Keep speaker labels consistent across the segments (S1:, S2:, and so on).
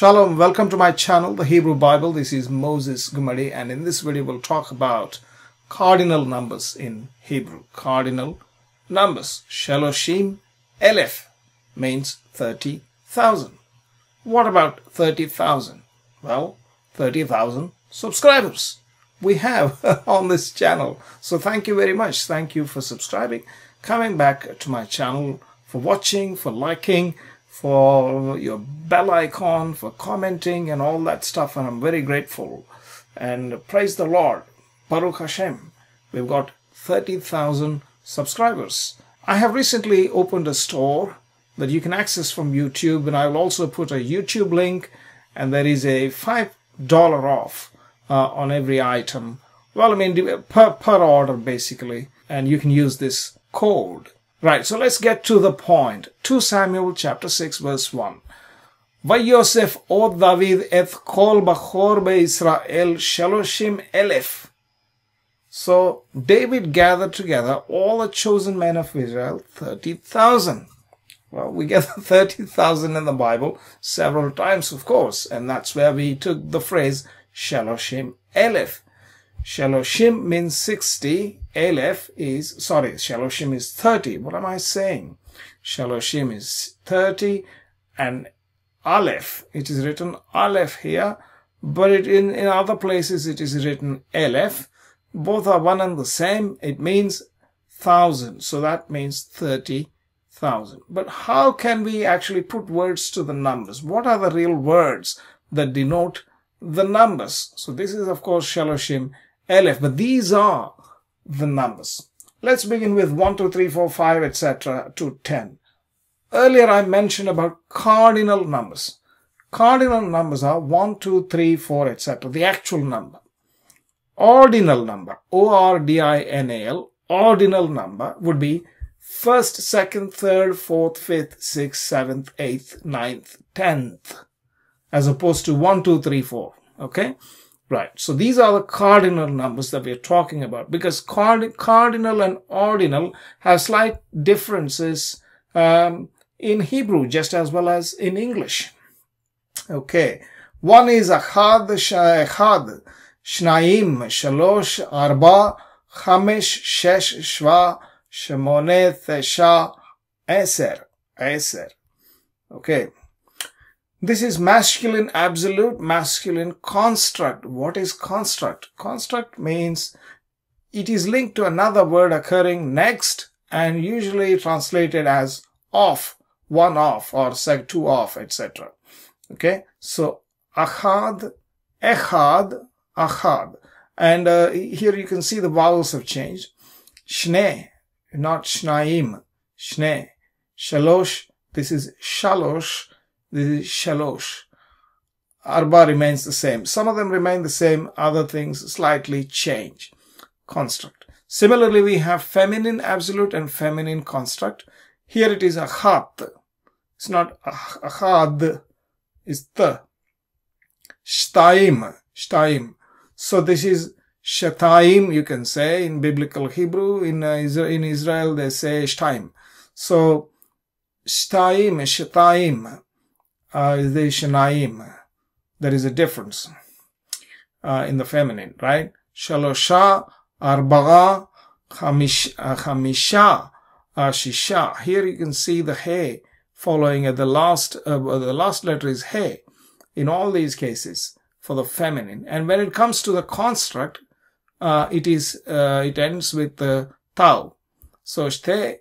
S1: Shalom, welcome to my channel, The Hebrew Bible. This is Moses Gumadi, and in this video, we'll talk about cardinal numbers in Hebrew. Cardinal numbers. Shaloshim Elef means 30,000. What about 30,000? Well, 30,000 subscribers we have on this channel. So thank you very much. Thank you for subscribing, coming back to my channel, for watching, for liking, for your bell icon, for commenting and all that stuff. And I'm very grateful. And praise the Lord. Baruch Hashem. We've got 30,000 subscribers. I have recently opened a store that you can access from YouTube and I will also put a YouTube link and there is a $5 off uh, on every item. Well, I mean, per, per order basically. And you can use this code. Right, so let's get to the point. 2 Samuel chapter 6 verse 1. Vayosef od David et kol bachor Israel shaloshim elef. So David gathered together all the chosen men of Israel, 30,000. Well, we get 30,000 in the Bible several times, of course, and that's where we took the phrase Shaloshim Elef. Shaloshim means 60. Elef is, sorry, Shaloshim is 30. What am I saying? Shaloshim is 30 and Aleph, it is written Aleph here, but it, in, in other places it is written Elef. Both are one and the same. It means thousand. So that means 30,000. But how can we actually put words to the numbers? What are the real words that denote the numbers. So this is of course Shaloshim Aleph, but these are the numbers. Let's begin with 1, 2, 3, 4, 5, etc. to 10. Earlier I mentioned about cardinal numbers. Cardinal numbers are 1, 2, 3, 4, etc. The actual number. Ordinal number, O-R-D-I-N-A-L, ordinal number would be first, second, third, fourth, fifth, sixth, seventh, eighth, ninth, tenth as opposed to 1, 2, 3, 4. Okay? Right. So these are the cardinal numbers that we're talking about because card cardinal and ordinal have slight differences um, in Hebrew just as well as in English. Okay. One is Achad, Echad, Shnaim, Shalosh, Arba, Chamesh, Shesh, Shva, Shemone, Thesha, Eser, Eser. Okay. This is masculine absolute, masculine construct. What is construct? Construct means it is linked to another word occurring next and usually translated as off, one off or say two off, etc. Okay, so achad, echad, achad. And uh, here you can see the vowels have changed. Shne, not shnaim, shne. Shalosh, this is shalosh this is shalosh. Arba remains the same. Some of them remain the same, other things slightly change. Construct. Similarly, we have feminine absolute and feminine construct. Here it is achat. It's not achad, it's the. Shtaim, shtaim. So this is shataim, you can say in biblical Hebrew. In, uh, in Israel, they say shtaim. So shtaim, shataim uh, is the Shanaim. There is a difference uh, in the feminine, right? Shalosha, Arba'a, Chamisha, uh, Shisha. Here you can see the He following at the last, uh, the last letter is He in all these cases for the feminine. And when it comes to the construct, uh, it is, uh, it ends with the Tau. So Shte,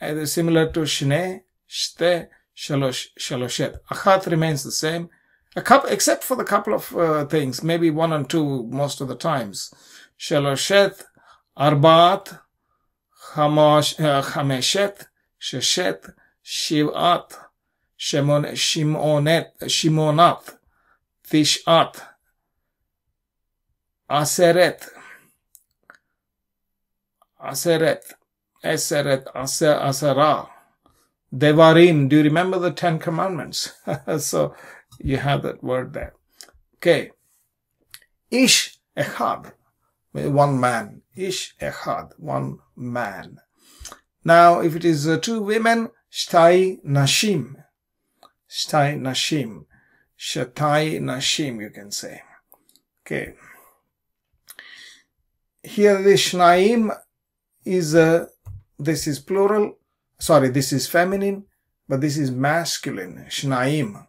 S1: uh, similar to Shne, Shte, shalosh, shaloshet. Achat remains the same, a couple, except for the couple of uh, things, maybe one and two most of the times. Shaloshet, arbaat, chamash, uh, chameshet, sheshet, shivat, shimon, shimonet, shimonat, tishat, aseret, aseret, eseret, aser, asera, Devarim. Do you remember the Ten Commandments? so you have that word there. Okay. Ish echad. One man. Ish echad. One man. Now, if it is uh, two women, shtai nashim. Shtai nashim. Shatai Nashim, you can say. Okay. Here the Shnaim is a, this is plural, sorry, this is feminine, but this is masculine, Shnaim.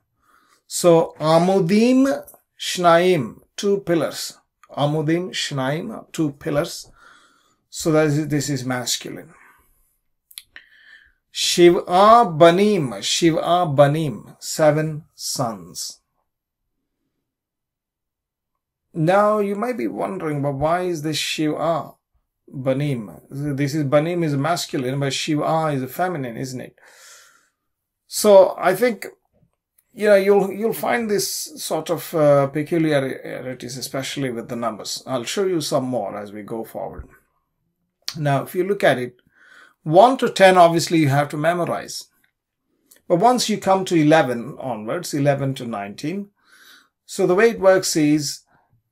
S1: So Amudim, Shnaim, two pillars. Amudim, Shnaim, two pillars. So that is, this is masculine. Shiva Banim, Shiva Banim, seven sons. Now you might be wondering, but why is this Shiva Banim? This is Banim is masculine, but Shiva is a feminine, isn't it? So I think you know you'll you'll find this sort of uh, peculiarities, especially with the numbers. I'll show you some more as we go forward. Now, if you look at it, 1 to 10, obviously, you have to memorize. But once you come to 11 onwards, 11 to 19, so the way it works is,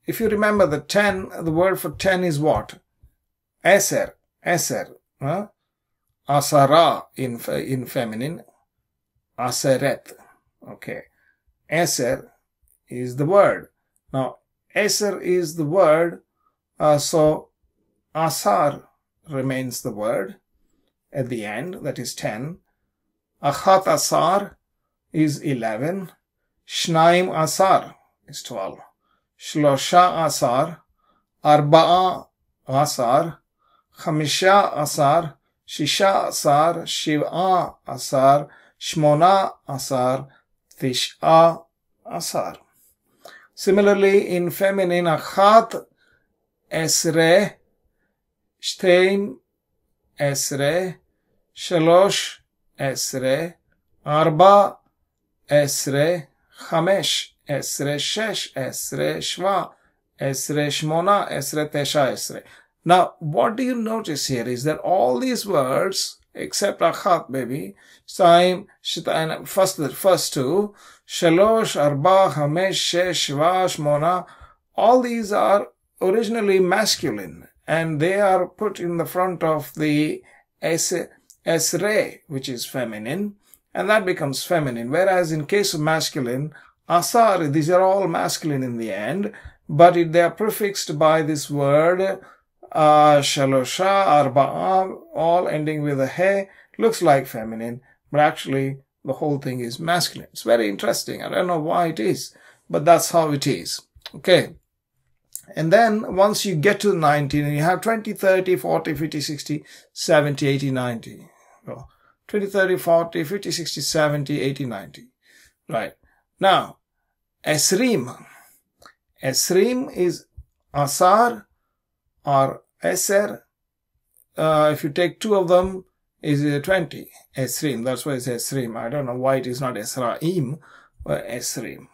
S1: if you remember the 10, the word for 10 is what? Eser, Eser, huh? Asara in, in feminine, Aseret, okay. Eser is the word. Now, Eser is the word, uh, so Asar remains the word at the end, that is 10. Achat Asar is 11. Shnaim Asar is 12. Shlosha Asar, Arba'a Asar, Chamisha Asar, Shisha Asar, Shiv'a Asar, Shmona Asar, Tish'a Asar. Similarly, in feminine, Achat Esre, שתיים עשרה, שלוש עשרה, ארבע עשרה, חמש עשרה, שש עשרה, שבע עשרה, שמונה עשרה, תשע עשרה. Now, what do you notice here is that all these words, except achat, baby, time, shita, first, first two, shalosh, arba, hamesh, shesh, shvash, mona, all these are originally masculine and they are put in the front of the esre, which is feminine, and that becomes feminine. Whereas in case of masculine, asar, these are all masculine in the end, but if they are prefixed by this word, uh, shalosha, arba'a, all ending with a he, looks like feminine, but actually the whole thing is masculine. It's very interesting. I don't know why it is, but that's how it is. Okay. And then once you get to 19, and you have 20, 30, 40, 50, 60, 70, 80, 90. Well, 20, 30, 40, 50, 60, 70, 80, 90. Right. Now, Esrim. Esrim is Asar or Eser. Uh, if you take two of them, is 20. Esrim. That's why it's Esrim. I don't know why it is not Esraim, but Esrim.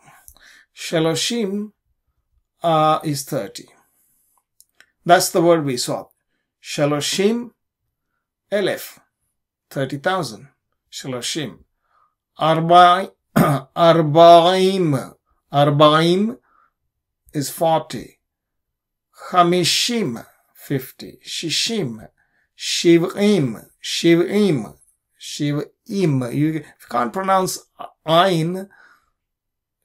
S1: Sheloshim uh, is 30. That's the word we saw. Shaloshim Elef, 30,000. Shaloshim. Arba, Arbaim, Arbaim is 40. Hamishim, 50. Shishim, Shiv'im, Shiv'im, Shiv'im. You can't pronounce Ain,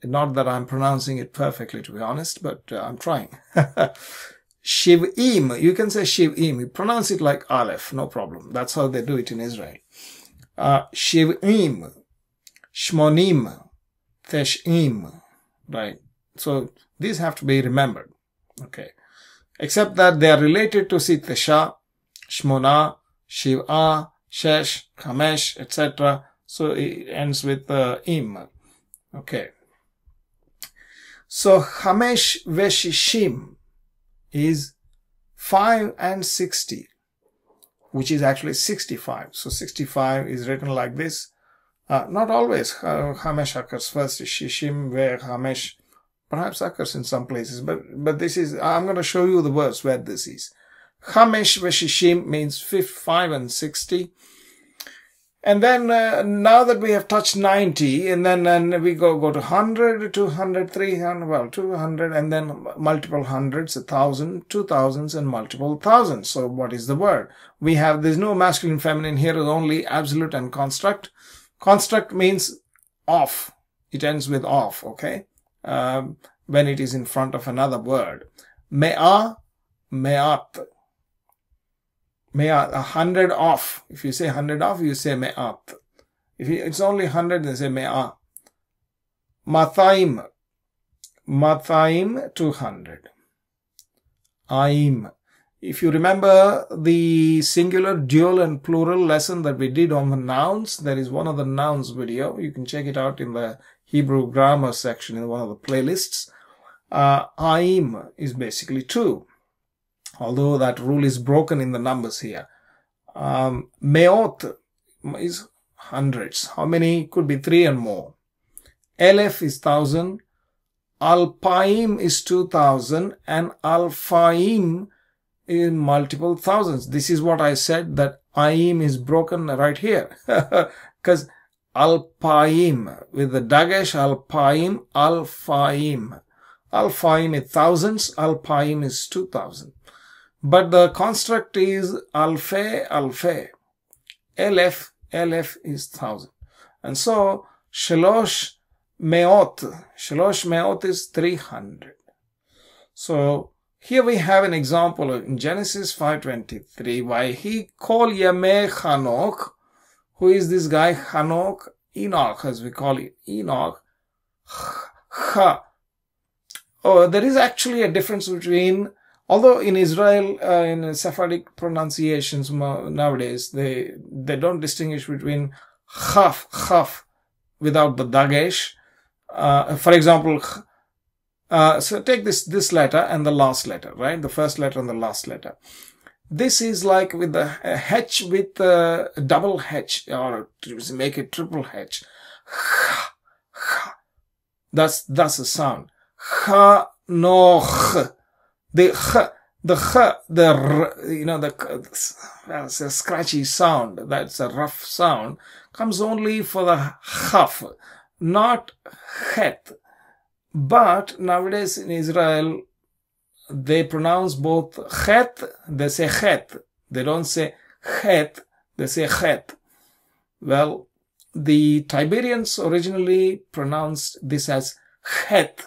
S1: not that I'm pronouncing it perfectly, to be honest, but uh, I'm trying. Shiv'im, you can say Shiv'im. You pronounce it like Aleph, no problem. That's how they do it in Israel. Uh, Shiv'im, Shmonim, Tesh'im, right? So these have to be remembered. Okay. Except that they are related to Sitesha, Shmona, Shiv'a, Shesh, Kamesh, etc. So it ends with uh, Im. Okay. So Hamesh Veshishim is 5 and 60, which is actually 65. So 65 is written like this. Uh, not always uh, Hamesh occurs first, Shishim where Hamesh perhaps occurs in some places, but, but this is, I'm going to show you the verse where this is. Hamesh Veshishim means 5 and 60. And then uh, now that we have touched 90 and then and we go, go to 100, 200, 300, well, 200 and then multiple hundreds, a thousand, two thousands and multiple thousands. So what is the word? We have, there's no masculine, feminine here is only absolute and construct. Construct means off. It ends with off, okay? Um, when it is in front of another word. Me'a, me'at. Me'at, a hundred off. If you say hundred off, you say me'at. If it's only hundred, then say me'a. Mathaim. Mathaim, 200. Aim. If you remember the singular, dual and plural lesson that we did on the nouns, there is one of the nouns video. You can check it out in the Hebrew grammar section in one of the playlists. Uh, Aim is basically two, although that rule is broken in the numbers here. Um, Meot is hundreds. How many? Could be three and more. Elef is thousand. Alpaim is 2000 and Alfaim in multiple thousands. This is what I said that Aim is broken right here. Because Alpaim with the Dagesh Alpaim, Alfaim. Alfaim is thousands, Alpaim is 2000. But the construct is Alfe, Alfe. Elef, Elef is thousand. And so Shalosh Meot, Shalosh Meot is 300. So here we have an example in Genesis 5.23 why he called Yameh Hanok, who is this guy Hanok, Enoch as we call it, Enoch, Ha. Oh, there is actually a difference between, although in Israel, uh, in Sephardic pronunciations nowadays, they, they don't distinguish between Chaf, Chaf, without the Dagesh. Uh, for example, uh, so take this, this letter and the last letter, right? The first letter and the last letter. This is like with the H with the double H or to make it triple H. That's, that's a sound. Ha, no. The the the r, you know, the, that's a scratchy sound. That's a rough sound. Comes only for the chaf, not het. But nowadays in Israel, they pronounce both chet, they say chet. They don't say het, they say chet. Well, the Tiberians originally pronounced this as het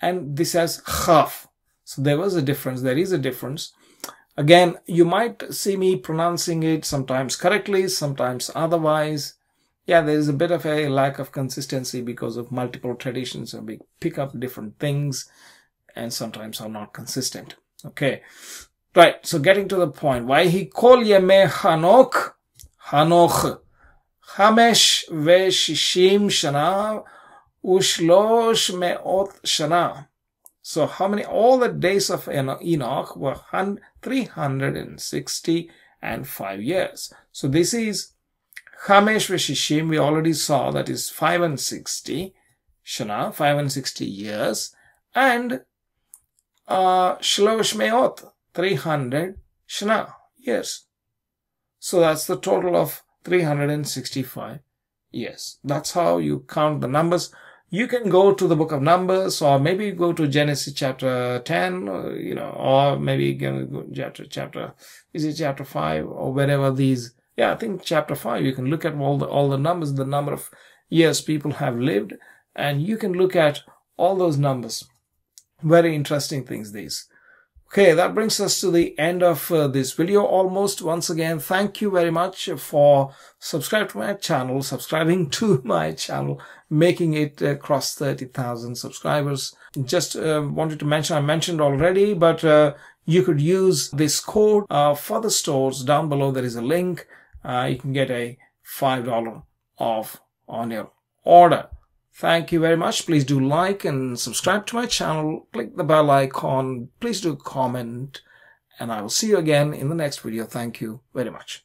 S1: and this as chaf. So there was a difference. There is a difference. Again, you might see me pronouncing it sometimes correctly, sometimes otherwise yeah, there is a bit of a lack of consistency because of multiple traditions and we pick up different things and sometimes are not consistent. Okay. Right. So getting to the point, why he called Yeme Hanok, Hanoch, Hamesh Veshishim Shana, Ushlosh Meot Shana. So how many, all the days of Enoch were 360 and 5 years. So this is Chamesh Veshishim, we already saw that is 5 and 60, Shana, 5 and 60 years, and uh, Shlosh Meot, 300 Shana, years. So that's the total of 365 years. That's how you count the numbers. You can go to the book of Numbers or maybe go to Genesis chapter 10, or, you know, or maybe chapter, chapter, is it chapter 5 or wherever these yeah, I think chapter 5, you can look at all the, all the numbers, the number of years people have lived, and you can look at all those numbers. Very interesting things, these. Okay, that brings us to the end of uh, this video almost. Once again, thank you very much for subscribing to my channel, subscribing to my channel, making it uh, cross 30,000 subscribers. Just uh, wanted to mention, I mentioned already, but uh, you could use this code uh, for the stores. Down below there is a link uh, you can get a $5 off on your order. Thank you very much. Please do like and subscribe to my channel. Click the bell icon. Please do comment. And I will see you again in the next video. Thank you very much.